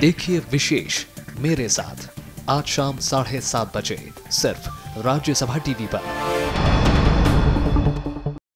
देखिए विशेष मेरे साथ। आज शाम साढ़े सात बजे सिर्फ़ राज्यसभा टीवी पर।